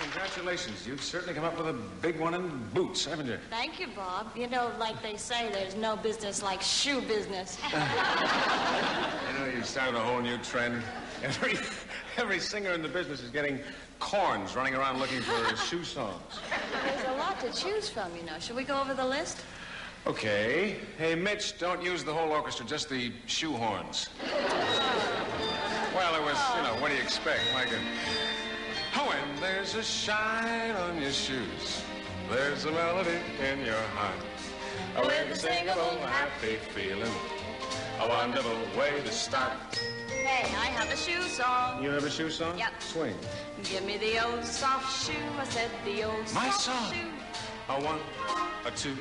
congratulations. You've certainly come up with a big one in boots, haven't you? Thank you, Bob. You know, like they say, there's no business like shoe business. You know, you've started a whole new trend. Every, every singer in the business is getting corns running around looking for shoe songs. there's a lot to choose from, you know. Should we go over the list? Okay. Hey, Mitch, don't use the whole orchestra, just the shoe horns. Well, it was, you know, what do you expect? Like a... When there's a shine on your shoes, there's a melody in your heart. Oh, a irresistible, happy feeling, a wonderful way to start. Hey, I have a shoe song. You have a shoe song? Yep. Swing. Give me the old soft shoe. I said the old My soft song. shoe. A one, a two,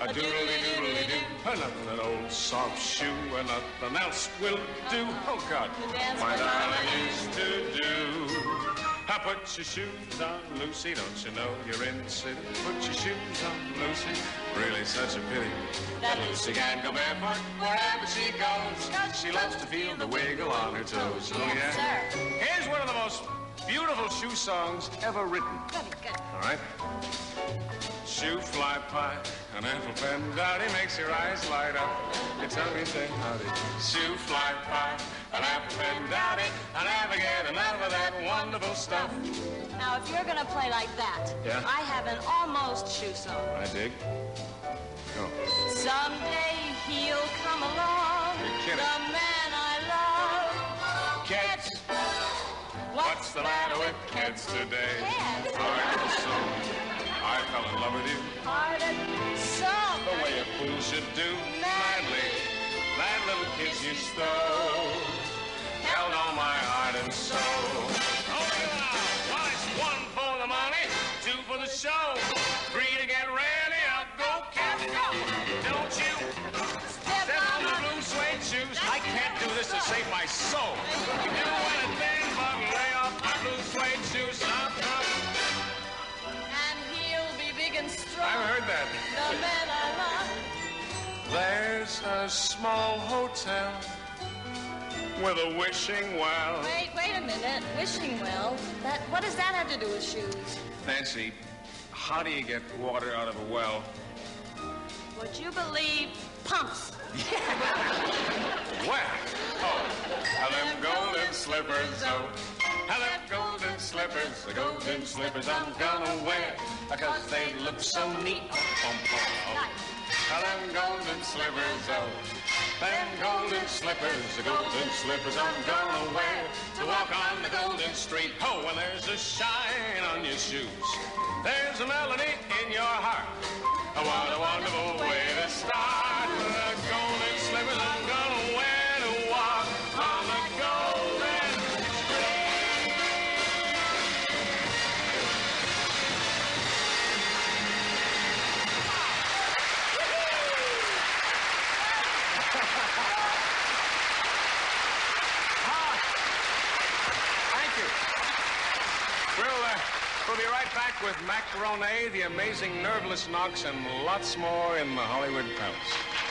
a doodly doodly doo. Another an old soft shoe and nothing else will do. Uh-huh. Oh God, my with darling used to do. I put your shoes on, Lucy. Don't you know you're in the city? Put your shoes on, Lucy. Really such a pity that Lucy can't go barefoot wherever she goes. 'Cause she loves to feel the wiggle on her toes. Oh yeah. Here's one of the most beautiful shoe songs ever written. All right. Shoe fly pie, an apple pan dowdy makes your eyes light up. You tell me, say howdy. Shoe fly pie, an apple pan dowdy. I never get enough of that wonderful stuff. Now, if you're going to play like that, Yeah. I have an almost shoe song. I dig. Go. Someday he'll come along. You're kidding. The man I love. Kids, what's the matter with kids today? Kids? To soul. I fell in love with you Heart and soul. the way a fool should do. Madly, that little kiss you stole held on my heart and soul. There's a small hotel with a wishing well. Wait, wait a minute. Wishing well. That what does that have to do with shoes? Nancy, how do you get water out of a well? Would you believe pumps? Well, oh, them golden slippers, oh, oh. them golden slippers, the golden slippers I'm gonna wear, because they look so neat. Oh, oh, oh. Them golden slippers, oh, them golden slippers, the golden slippers I'm gonna wear to walk on the golden street. Oh, when there's a shine on your shoes, there's a melody in your heart. Oh, what a wonderful we'll be right back with Macaroni, the amazing nerveless Nocks, and lots more in the Hollywood Palace.